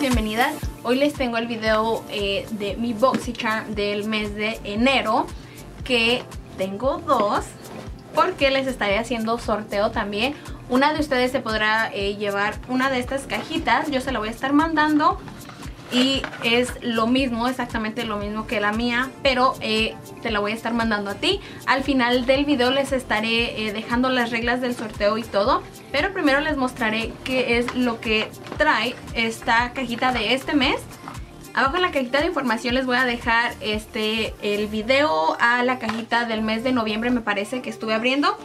bienvenidas. Hoy les tengo el video eh, de mi BoxyCharm del mes de enero, que tengo dos, porque les estaré haciendo sorteo también. Una de ustedes se podrá eh, llevar una de estas cajitas, yo se la voy a estar mandando y es lo mismo, exactamente lo mismo que la mía, pero eh, te la voy a estar mandando a ti. Al final del video les estaré eh, dejando las reglas del sorteo y todo, pero primero les mostraré qué es lo que trae esta cajita de este mes. Abajo en la cajita de información les voy a dejar este el video a la cajita del mes de noviembre me parece que estuve abriendo.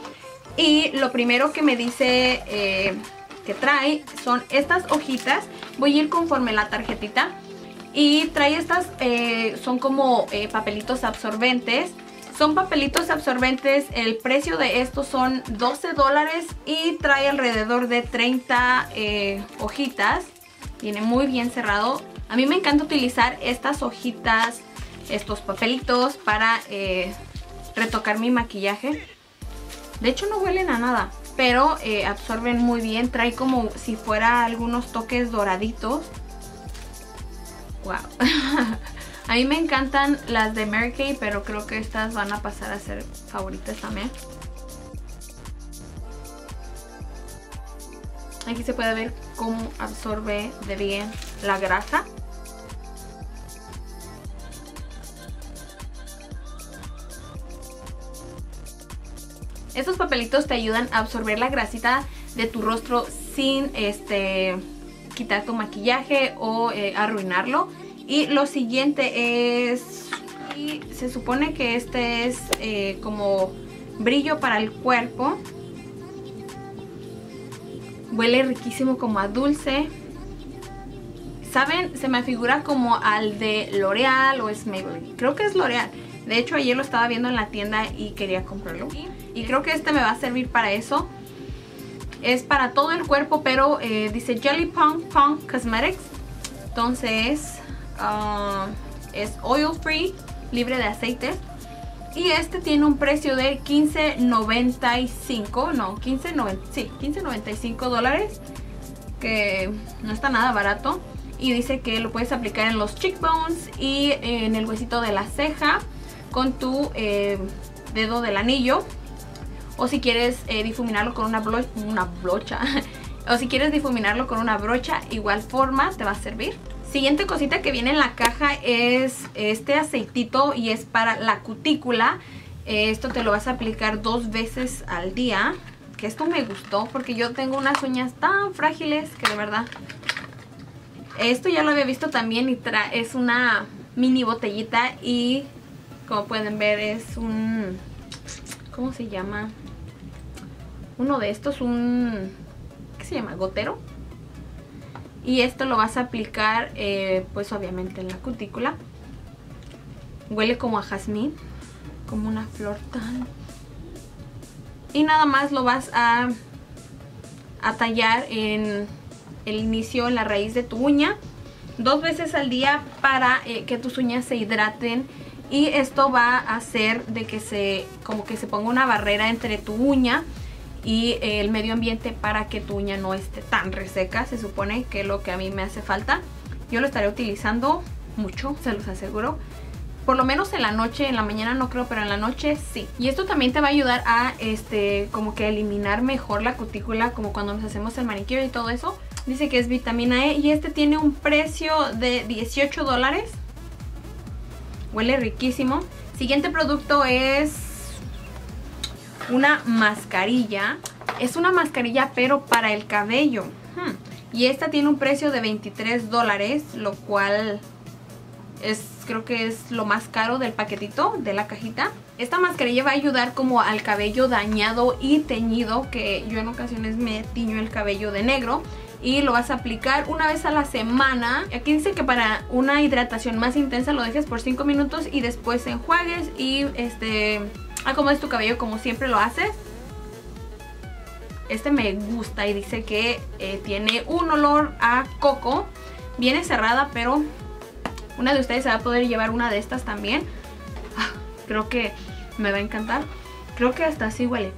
Y lo primero que me dice... Eh, que trae son estas hojitas. Voy a ir conforme la tarjetita. Y trae estas, eh, son como eh, papelitos absorbentes. Son papelitos absorbentes, el precio de estos son 12 dólares y trae alrededor de 30 eh, hojitas. Viene muy bien cerrado. A mí me encanta utilizar estas hojitas, estos papelitos para retocar mi maquillaje. De hecho no huelen a nada pero eh, absorben muy bien. Trae como si fuera algunos toques doraditos. Wow. a mí me encantan las de Mary Kay, pero creo que estas van a pasar a ser favoritas también. Aquí se puede ver cómo absorbe de bien la grasa. Estos papelitos te ayudan a absorber la grasita de tu rostro sin este quitar tu maquillaje o eh, arruinarlo. Y lo siguiente es... Se supone que este es eh, como brillo para el cuerpo. Huele riquísimo como a dulce. ¿Saben? Se me figura como al de L'Oreal o es Maybelline. Creo que es L'Oreal. De hecho ayer lo estaba viendo en la tienda y quería comprarlo. Creo que este me va a servir para eso. Es para todo el cuerpo, pero eh, dice Jelly Pong Pong Cosmetics. Entonces ah, es oil free, libre de aceites. Y este tiene un precio de 15.95, no, 15.95 sí, 15.95 dólares. Que no está nada barato. Y dice que lo puedes aplicar en los cheekbones y en el huesito de la ceja con tu eh, dedo del anillo o si quieres eh, difuminarlo con una, una brocha. O si quieres difuminarlo con una brocha igual forma te va a servir. Siguiente cosita que viene en la caja es este aceitito y es para la cutícula. Esto te lo vas a aplicar dos veces al día que esto me gustó porque yo tengo unas uñas tan frágiles que de verdad esto ya lo había visto también y es una mini botellita y como pueden ver es un ¿cómo se llama? Uno de estos, un, ¿qué se llama? Gotero. Y esto lo vas a aplicar, eh, pues obviamente en la cutícula. Huele como a jazmín, como una flor tan... Y nada más lo vas a, a tallar en el inicio, en la raíz de tu uña. Dos veces al día para eh, que tus uñas se hidraten y esto va a hacer de que se como que se ponga una barrera entre tu uña y el medio ambiente para que tu uña no esté tan reseca. Se supone que es lo que a mí me hace falta. Yo lo estaré utilizando mucho, se los aseguro. Por lo menos en la noche, en la mañana no creo, pero en la noche sí. Y esto también te va a ayudar a este como que eliminar mejor la cutícula, como cuando nos hacemos el manicure y todo eso. Dice que es vitamina E y este tiene un precio de 18 dólares. Huele riquísimo. Siguiente producto es una mascarilla. Es una mascarilla pero para el cabello. Hmm. Y esta tiene un precio de 23 dólares, lo cual es creo que es lo más caro del paquetito, de la cajita. Esta mascarilla va a ayudar como al cabello dañado y teñido, que yo en ocasiones me tiño el cabello de negro. Y lo vas a aplicar una vez a la semana. Aquí dice que para una hidratación más intensa lo dejes por 5 minutos y después enjuagues y este acomodes tu cabello como siempre lo haces. Este me gusta y dice que eh, tiene un olor a coco. Viene cerrada, pero una de ustedes se va a poder llevar una de estas también. Ah, creo que me va a encantar. Creo que hasta así huele.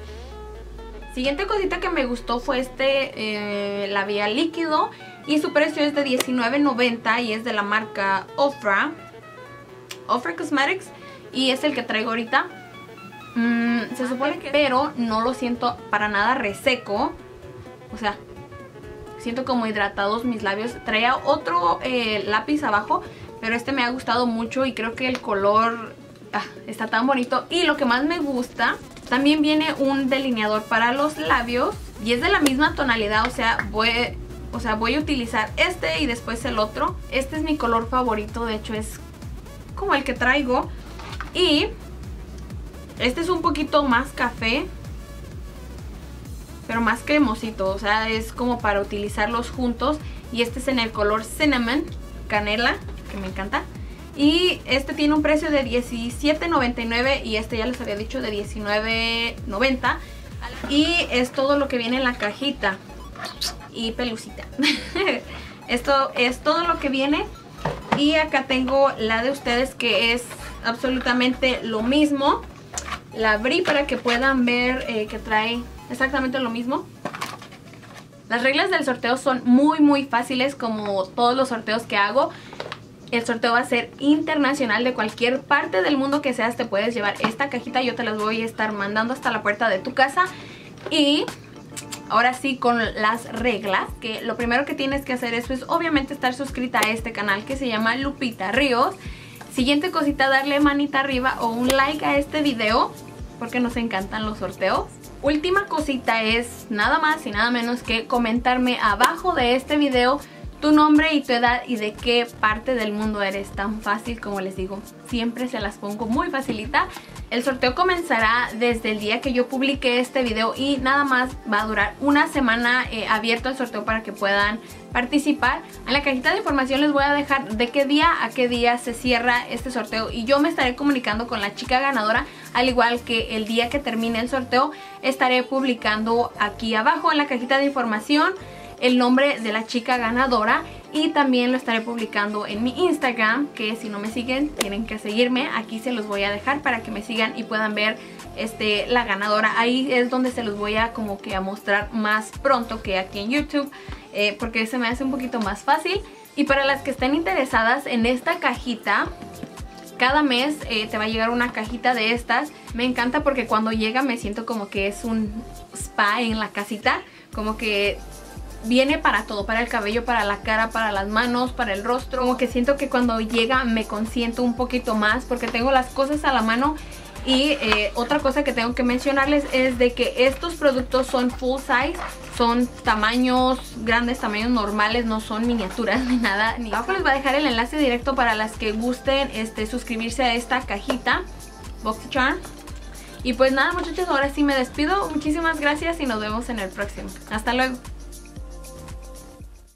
Siguiente cosita que me gustó fue este eh, labial líquido. y su precio es de $19.90 y es de la marca Ofra. Ofra Cosmetics y es el que traigo ahorita. Mm, se supone que... Pero no lo siento para nada reseco. O sea, siento como hidratados mis labios. Traía otro eh, lápiz abajo, pero este me ha gustado mucho y creo que el color ah, está tan bonito. Y lo que más me gusta, también viene un delineador para los labios y es de la misma tonalidad, o sea, voy... O sea, voy a utilizar este y después el otro. Este es mi color favorito, de hecho es como el que traigo. Y este es un poquito más café pero más cremosito, o sea, es como para utilizarlos juntos. Y este es en el color Cinnamon, canela, que me encanta. Y este tiene un precio de $17.99 y este ya les había dicho de $19.90. Y es todo lo que viene en la cajita. Y pelucita. Esto es todo lo que viene. Y acá tengo la de ustedes que es absolutamente lo mismo. La abrí para que puedan ver eh, que trae exactamente lo mismo. Las reglas del sorteo son muy muy fáciles como todos los sorteos que hago. El sorteo va a ser internacional de cualquier parte del mundo que seas te puedes llevar esta cajita. Yo te las voy a estar mandando hasta la puerta de tu casa. Y ahora sí con las reglas, que lo primero que tienes que hacer es pues obviamente estar suscrita a este canal que se llama Lupita Ríos. Siguiente cosita, darle manita arriba o un like a este video porque nos encantan los sorteos. Última cosita es nada más y nada menos que comentarme abajo de este video tu nombre y tu edad y de qué parte del mundo eres. Tan fácil como les digo, siempre se las pongo muy facilita. El sorteo comenzará desde el día que yo publique este video y nada más va a durar una semana eh, abierto el sorteo para que puedan participar. En la cajita de información les voy a dejar de qué día a qué día se cierra este sorteo y yo me estaré comunicando con la chica ganadora al igual que el día que termine el sorteo estaré publicando aquí abajo en la cajita de información el nombre de la chica ganadora y también lo estaré publicando en mi Instagram que si no me siguen tienen que seguirme aquí se los voy a dejar para que me sigan y puedan ver este la ganadora ahí es donde se los voy a como que a mostrar más pronto que aquí en YouTube eh, porque se me hace un poquito más fácil y para las que estén interesadas en esta cajita cada mes eh, te va a llegar una cajita de estas. Me encanta porque cuando llega me siento como que es un spa en la casita. Como que viene para todo, para el cabello, para la cara, para las manos, para el rostro. Como que siento que cuando llega me consiento un poquito más porque tengo las cosas a la mano. Y eh, otra cosa que tengo que mencionarles es de que estos productos son full size, son tamaños grandes, tamaños normales, no son miniaturas ni nada. Ni... Abajo les voy a dejar el enlace directo para las que gusten este, suscribirse a esta cajita, BoxyCharm. Y pues nada muchachos, ahora sí me despido. Muchísimas gracias y nos vemos en el próximo. Hasta luego.